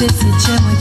Uite ce mă